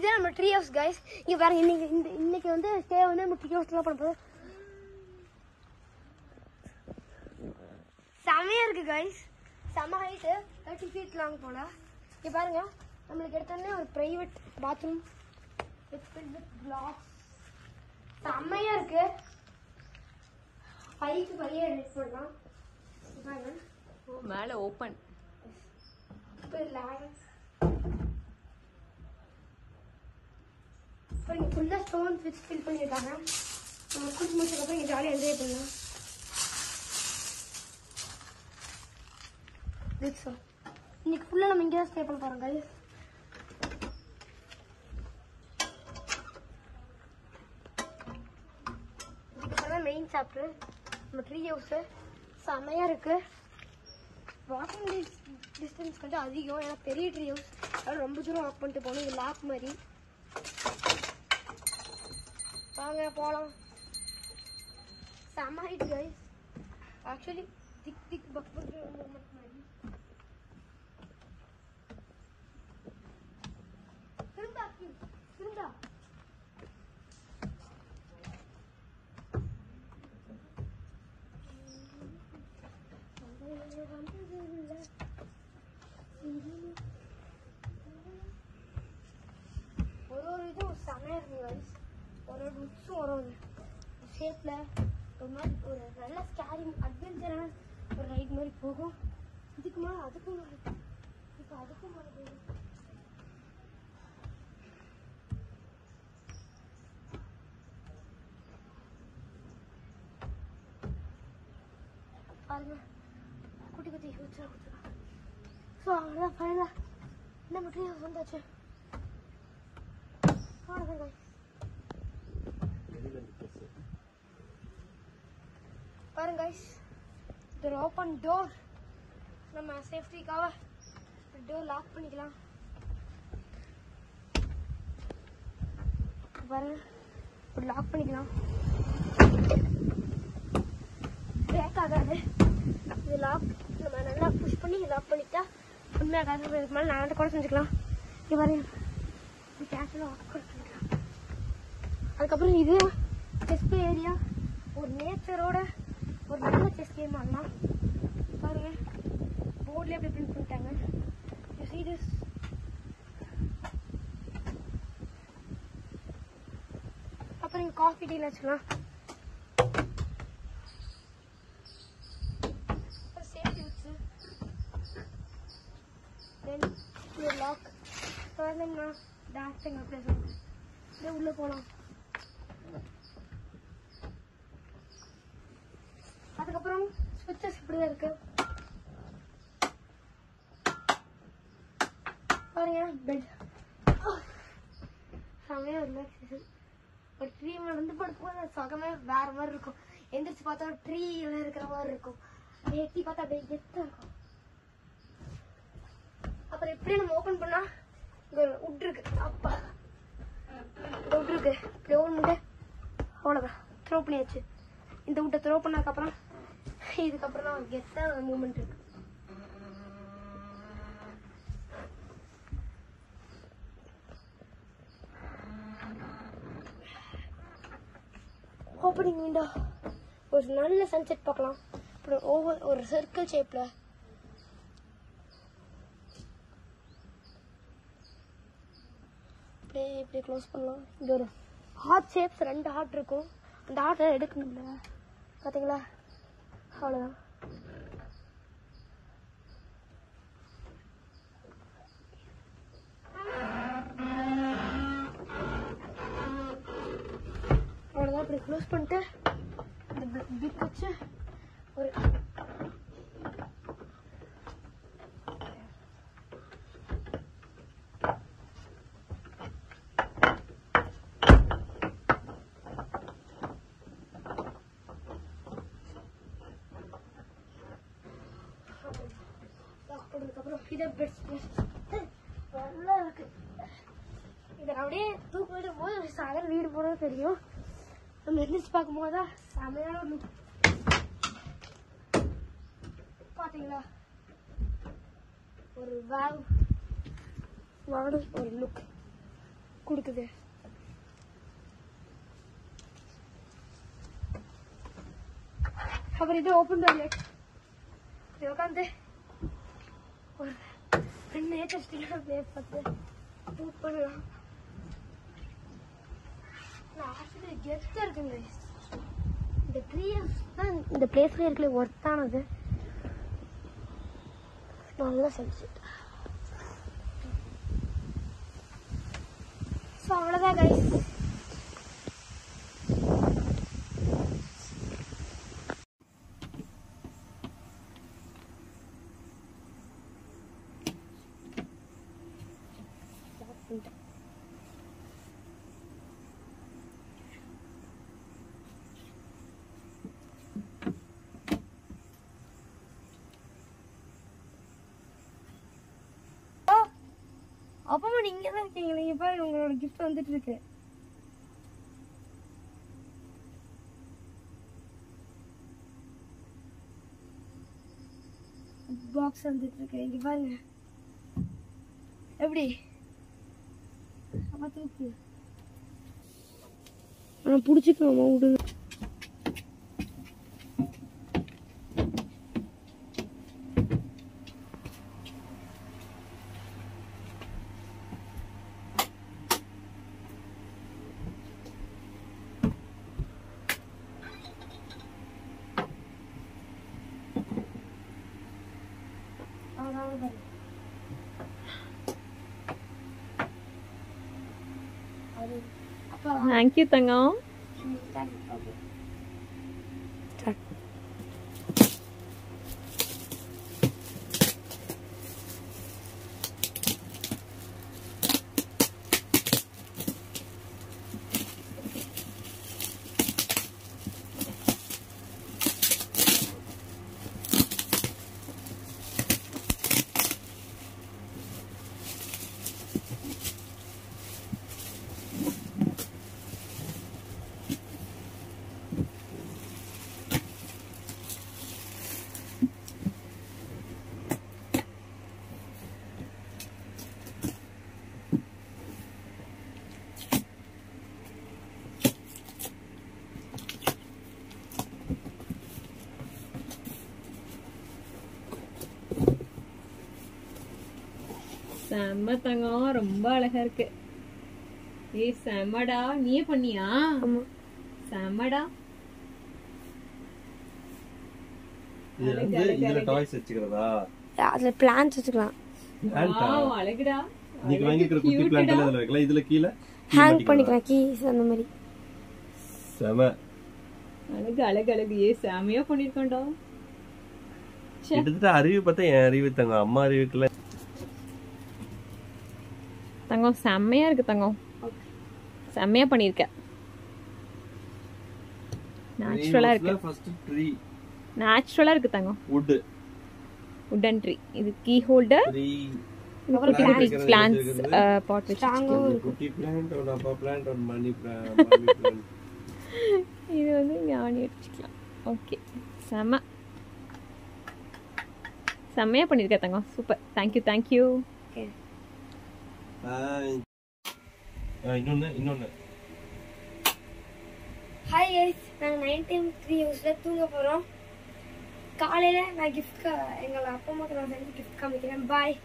இதே நம்ம tree house guys இங்க பாருங்க இன்னைக்கு இந்த இன்னைக்கு வந்து ஸ்டே வந்து நம்ம ட்ரீ ஹவுஸ்ல பண்ண போறோம். செமையா இருக்கு கைஸ் செம ஹைட்டு தேர்ட்டி ஃபீட் லாங் போல. இங்க பாருங்க நம்மளுக்கு எடுத்தோடனே ஒரு private bathroom with with glass செம்மையா இருக்கு. ஃபைவ்க்கு ஃபைவ் எடிட் பண்ணலாம். மேலே ஓப்பன் இப்போ லேண்ட் இப்போ இங்கே ஃபுல்லாக ஸ்டோன் ஃபிக்ஸ் ஃபில் பண்ணியிருக்காங்க நம்ம குடிச்சு முடிச்சதுக்கப்புறம் இங்கே ஜாலியாக என்ஜாய் பண்ணலாம். That's all. இன்னைக்கு ஃபுல்லாக நம்ம இங்கே ஸ்டே பண்ண போகிறோம் கைஸ் மெயின் சாப்பிட்ரு நம்ம ட்ரீ ஹவுஸு செமையாக இருக்குது வாக்கிங் டிஸ்டன்ஸ் கொஞ்சம் அதிகம். ஏன்னா பெரிய ட்ரீ ஹவுஸ் அதனால் ரொம்ப தூரம் வாக் பண்ணிட்டு போகணும். இது லாக் மாதிரி. வாங்க போகலாம் செம்ம ஹைட் கைஸ் ஆக்சுவலி திக் திக் பக் பக் மூமெண்ட் மாதிரி திரும்பா திரும்பா. ஒரு ஒரு இதுவும் செமையா இருக்கு guys. ஒரு ஒரு புக்ஸும் ஒரு ஒரு ஷேப்ல ஒரு மாதிரி ஒரு நல்ல ஸ்கேரி அட்வென்ச்சரான ஒரு ரைட் மாதிரி போகும் இதுக்கு மேலே அதுக்கும் மேலே இப்போ அதுக்கும் மேலே போகும் பாருங்க குட்டி குட்டி வச்சு கொடுத்துருக்காங்க ஸோ அவ்வளோதான் ஃபைனலாக என்ன மட்டும் வந்தாச்சு அவ்வளோதான் பாருங்க கைஸ் இது ஒரு ஓப்பன் டோர் நம்ம சேஃப்டிக்காக டோர் லாக் பண்ணிக்கலாம். பாருங்க இப்போ லாக் பண்ணிக்கலாம். பிரேக் ஆகாது. இது லாக் நம்ம நல்லா புஷ் பண்ணி லாக் பண்ணிட்டா உண்மையாகாது. இதுக்கு மேலே நான் கூட செஞ்சுக்கலாம். இது பாருங்க. கேஷில் லாக் கூட அதுக்கப்புறம் இது செஸ்ட் ஏரியா ஒரு நேச்சரோட ஒரு நல்ல செஸ் கேம் ஆடலாம். பாருங்க. போர்ட்லேயே அப்படி பிரிண்ட் பண்ணிட்டாங்க. யூ see அப்புறம் இங்கே காஃபி டீல வச்சுக்கலாம். வச்சு. தென் லாக் திறந்தோம்னா டேரக்டாக எங்கள் பிளேஸ் உள்ளே போகலாம் அதுக்கப்புறம் ஸ்விட்சஸ் இப்படி தான் இருக்கு. பாருங்க பெட் செமையா ரிலாக்ஸேஷன் ஒரு ட்ரீ மேல வந்து படுக்கும்போது சுகமே வேற மாதிரி இருக்கும். எந்திரிச்சு பார்த்தா ஒரு ட்ரீல இருக்கிற மாதிரி இருக்கும். எட்டி பார்த்தா அப்படியே கெத்தா இருக்கும். அப்புறம் எப்படி நம்ம ஓபன் பண்ணா இங்க ஒரு உட் இருக்கு. அப்பா. உட் இருக்கு. இப்படி ஓபன் பண்ணிட்டு அவ்வளவுதான். த்ரோ பண்ணியாச்சு. இந்த உட்டை த்ரோ பண்ணதுக்கப்புறம் இதுக்கப்புறம் தான் கெத்தா மூமெண்ட் இருக்கு. ஓப்பனிங் விண்டோ ஒரு நல்ல சன்செட் பார்க்கலாம். அப்புறம் ஓவர் ஒரு சர்க்கிள் ஷேப்பில் அப்படியே இப்படி க்ளோஸ் பண்ணலாம். இங்கே ஒரு ஹார்ட் ஷேப்ஸ் ரெண்டு ஹார்ட் இருக்கும். அந்த ஹார்ட்டை எடுக்கணும்ல. பார்த்தீங்களா அவ்வளோதான் அவ்வளோதான் இப்படி க்ளோஸ் பண்ணிட்டு இந்த பிக் வச்சு ஒரு லாக் பண்ணதுக்கப்புறம் இதை பெட் ஸ்பேஸ் நல்லா இருக்கு இதை அப்படியே தூக்கு விடும் போது வீடு போனது தெரியும். நம்ம எந்திரிச்சு பார்க்கும்போது தான் செமையான ஒரு லுக் பாத்தீங்களா? ஒரு வேவ் வாடு ஒரு லுக் கொடுக்குது. அப்புறம் இது ஓப்பன் பண்ணி உட்காந்து ஒரு ரெண்டு நேச்சர் ஸ்டில்லாக பார்த்து ஓப்பன் பண்ணலாம். ஆக்சுவலி கெத்தாக இருக்குங்க. இந்த த்ரீ தான் இந்த பிளேஸ்ல இருக்கிற ஒர்த்தானது. நல்ல சன்செட் ஸோ அவ்வளோதான் கைஸ் அப்பமா நீங்க தான் இருக்கீங்க. நீங்க பாருங்க உங்களோட கிஃப்ட் வந்துட்டு இருக்கு. பாக்ஸ் வந்துட்டு இருக்கு. இங்க பாருங்க. எப்படி? அப்ப தூக்கு. நான் பிடிச்சிக்கலாமா விடுங்க அவ்வளவுதான் பாருங்க. அது அப்பா தேங்க்யூ தங்கம் செம்ம தங்கம் ரொம்ப அழகா இருக்கு. ஏய் செம்மடா. நீயே பண்ணியா? ஆமா. செம்மடா. இது வந்து இதுல டாய்ஸ் வச்சுக்கிறதா? அதுல பிளான்ஸ் வச்சுக்கலாம். அழகுடா. இன்னைக்கு வாங்கிக்கிற குட்டி பிளான்ட் எல்லாம் இதுல வைக்கலாம்? இதுல கீழே key ஹேங். பண்ணிக்கலாம் கீஸ் அந்த மாதிரி. செம. அழகு அழகு அழகு. ஏ செமையா பண்ணிருக்கோம்டா. கிட்டத்தட்ட அறிவு பார்த்தா என் அறிவு தங்க அம்மா அறிவுக்குள்ள தங்கம் செம்மையா இருக்கு தங்கம். செம்மையா பண்ணிருக்க நேச்சுரலா இருக்கு. ஃபர்ஸ்ட் ட்ரீ நேச்சுரலா இருக்கு தங்கம். வுட் உடன் ட்ரீ இது கீ ஹோல்டர் ட்ரீ குட்டி குட்டி பிளான்ஸ் பாட் வச்சு குட்டி பிளான்ட் ஒரு அப்பா பிளான்ட் ஒரு மணி பிளான்ட் இது வந்து ஞானி வச்சுக்கலாம். ஓகே செம்மையா பண்ணிருக்க தங்கம். சூப்பர் தேங்க்யூ தேங்க்யூ இன்னொன்னு இன்னொன்னு ஹாய் கைஸ் நாங்கள் நைன்டீன் த்ரீ ஹவர்ஸில் தூங்க போகிறோம் காலையில் நான் கிஃப்ட் எங்களை அப்பா அம்மாவுக்கு நான் செஞ்சு கிஃப்ட் காமிக்கிறேன் பாய்